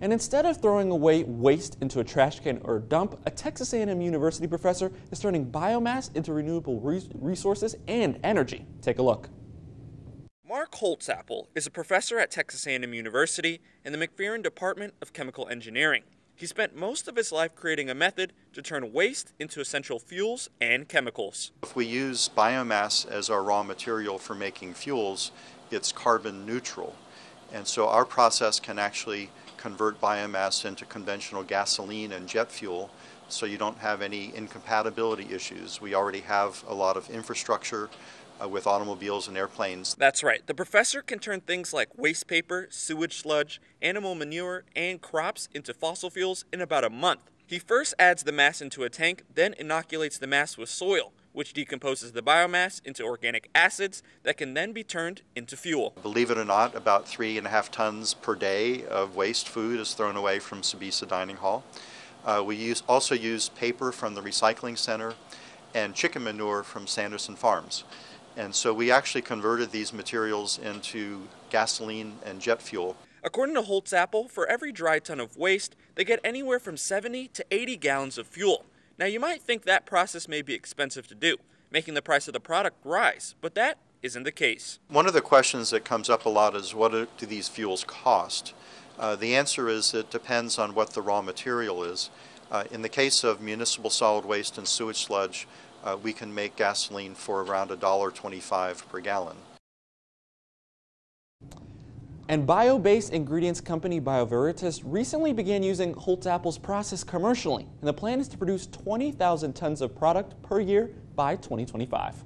And instead of throwing away waste into a trash can or dump, a Texas A&M University professor is turning biomass into renewable resources and energy. Take a look. Mark Holtzapple is a professor at Texas A&M University in the McFerrin Department of Chemical Engineering. He spent most of his life creating a method to turn waste into essential fuels and chemicals. If we use biomass as our raw material for making fuels, it's carbon neutral. And so our process can actually convert biomass into conventional gasoline and jet fuel so you don't have any incompatibility issues. We already have a lot of infrastructure uh, with automobiles and airplanes. That's right. The professor can turn things like waste paper, sewage sludge, animal manure, and crops into fossil fuels in about a month. He first adds the mass into a tank, then inoculates the mass with soil, which decomposes the biomass into organic acids that can then be turned into fuel. Believe it or not, about three and a half tons per day of waste food is thrown away from Sbisa Dining Hall. Uh, we use, also use paper from the recycling center and chicken manure from Sanderson Farms. And so we actually converted these materials into gasoline and jet fuel. According to Holtzapple, for every dry ton of waste, they get anywhere from 70 to 80 gallons of fuel. Now, you might think that process may be expensive to do, making the price of the product rise, but that isn't the case. One of the questions that comes up a lot is what do these fuels cost? Uh, the answer is it depends on what the raw material is. Uh, in the case of municipal solid waste and sewage sludge, uh, we can make gasoline for around $1.25 per gallon. And bio-based ingredients company BioVeritas recently began using Holtzapple's process commercially, and the plan is to produce 20,000 tons of product per year by 2025.